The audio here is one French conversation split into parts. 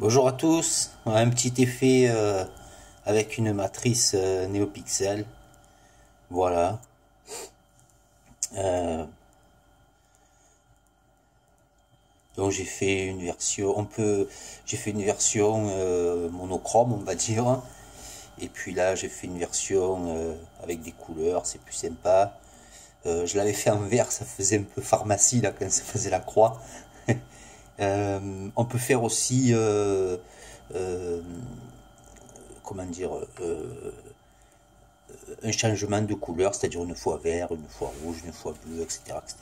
Bonjour à tous, un petit effet euh, avec une matrice euh, NeoPixel. Voilà. Euh, donc j'ai fait une version, on peut, j'ai fait une version monochrome, on va dire. Et puis là, j'ai fait une version avec des couleurs, c'est plus sympa. je l'avais fait en vert, ça faisait un peu pharmacie là quand ça faisait la croix. Euh, on peut faire aussi, euh, euh, comment dire, un changement de couleur, c'est-à-dire une fois vert, une fois rouge, une fois bleu, etc. etc.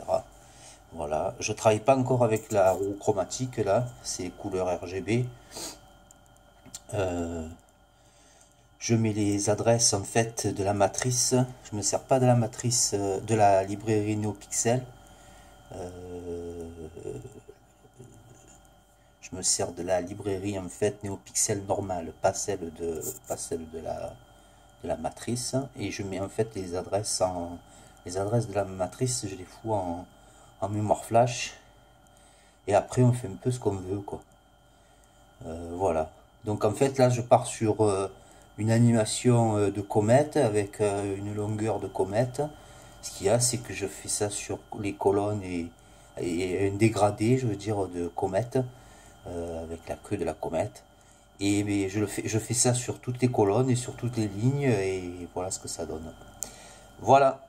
Voilà, je travaille pas encore avec la roue chromatique là, c'est couleur RGB. je mets les adresses en fait de la matrice. Je me sers pas de la matrice de la librairie NeoPixel. Je me sers de la librairie en fait NeoPixel normale, pas celle de, pas celle de la, de la matrice. Et je mets en fait les adresses en, les adresses de la matrice, je les fous en, mémoire flash. Et après on fait un peu ce qu'on veut quoi. Euh, voilà. Donc en fait là je pars sur euh, une animation euh, de comète avec une longueur de comète. Ce qu'il y a c'est que je fais ça sur les colonnes et, et un dégradé je veux dire de comète. Euh, avec la queue de la comète. Et je, le fais, je fais ça sur toutes les colonnes et sur toutes les lignes et voilà ce que ça donne. Voilà,